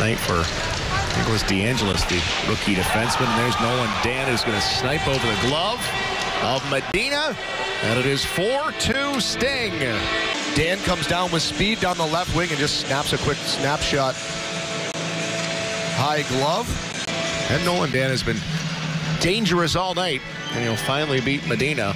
night for Nicholas DeAngelis, the rookie defenseman. And there's Nolan Dann who's going to snipe over the glove of Medina. And it is 4-2 Sting. Dann comes down with speed down the left wing and just snaps a quick snapshot. High glove. And Nolan Dann has been dangerous all night. And he'll finally beat Medina.